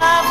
Love